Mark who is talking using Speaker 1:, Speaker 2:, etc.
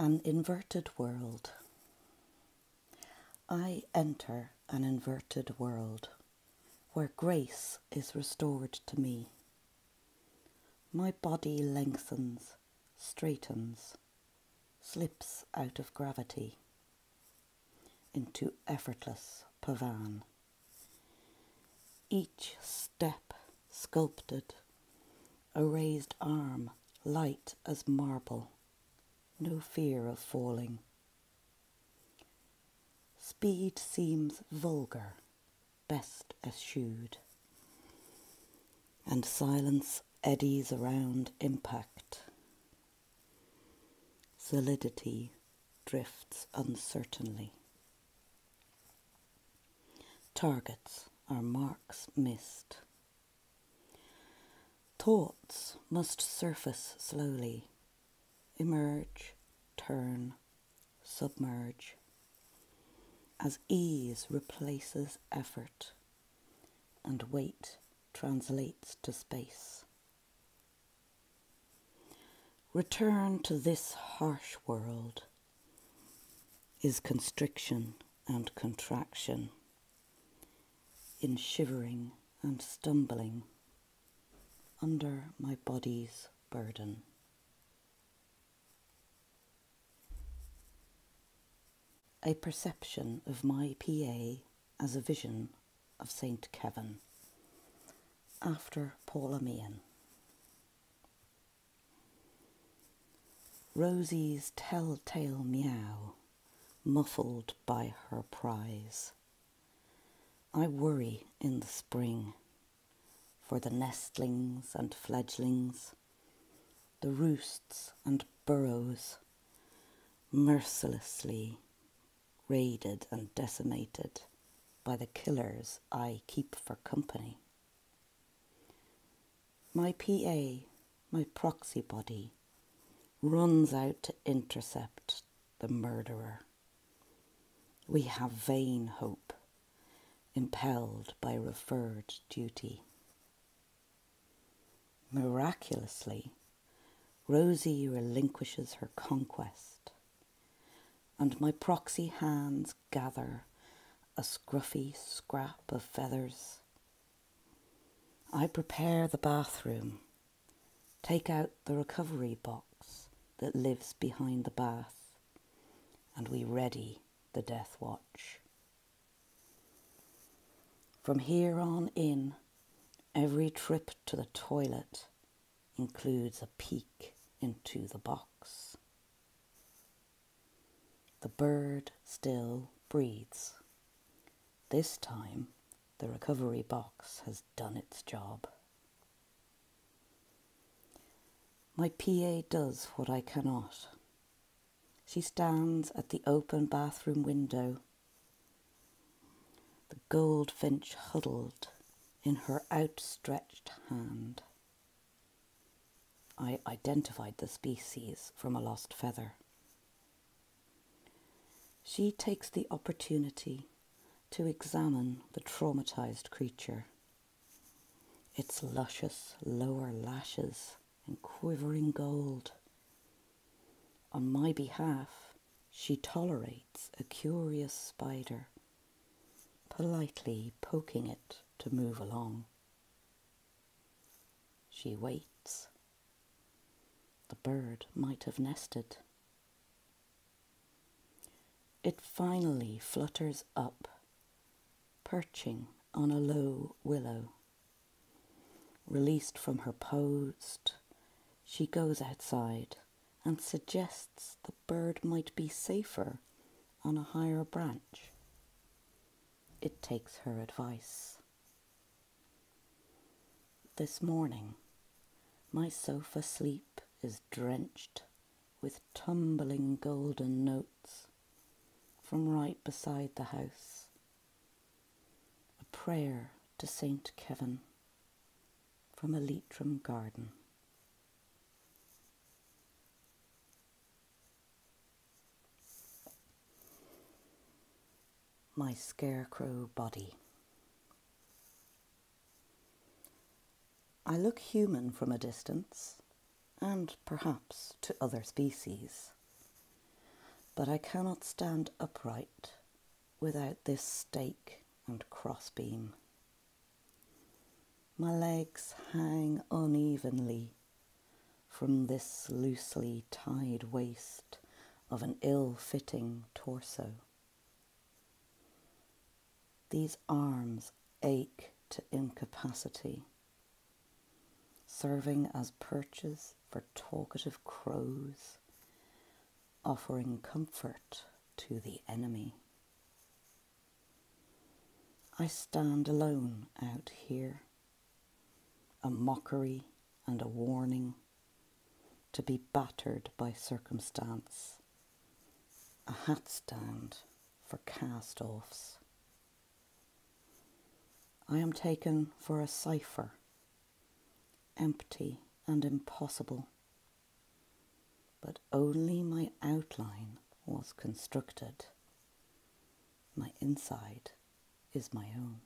Speaker 1: An inverted world. I enter an inverted world where grace is restored to me. My body lengthens, straightens, slips out of gravity into effortless pavan. Each step sculpted, a raised arm light as marble, no fear of falling. Speed seems vulgar, best eschewed, and silence eddies around impact. Solidity drifts uncertainly. Targets are marks missed. Thoughts must surface slowly, emerge, turn, submerge, as ease replaces effort and weight translates to space. Return to this harsh world is constriction and contraction, in shivering and stumbling under my body's burden. A perception of my PA as a vision of St. Kevin after Paula Meehan. Rosie's telltale meow, muffled by her prize. I worry in the spring for the nestlings and fledglings, the roosts and burrows, mercilessly raided and decimated by the killers I keep for company. My PA, my proxy body, runs out to intercept the murderer. We have vain hope, impelled by referred duty. Miraculously, Rosie relinquishes her conquest, and my proxy hands gather a scruffy scrap of feathers. I prepare the bathroom, take out the recovery box that lives behind the bath, and we ready the death watch. From here on in, Every trip to the toilet includes a peek into the box. The bird still breathes. This time, the recovery box has done its job. My PA does what I cannot. She stands at the open bathroom window, the goldfinch huddled in her outstretched hand. I identified the species from a lost feather. She takes the opportunity to examine the traumatized creature. Its luscious lower lashes in quivering gold. On my behalf, she tolerates a curious spider, politely poking it to move along. She waits. The bird might have nested. It finally flutters up, perching on a low willow. Released from her post, she goes outside and suggests the bird might be safer on a higher branch. It takes her advice. This morning, my sofa sleep is drenched with tumbling golden notes from right beside the house. A prayer to Saint Kevin from a Leitrim garden. My scarecrow body. I look human from a distance, and perhaps to other species. But I cannot stand upright without this stake and crossbeam. My legs hang unevenly from this loosely tied waist of an ill fitting torso. These arms ache to incapacity, serving as perches for talkative crows, offering comfort to the enemy. I stand alone out here, a mockery and a warning to be battered by circumstance, a hat stand for cast offs. I am taken for a cipher, empty and impossible, but only my outline was constructed. My inside is my own.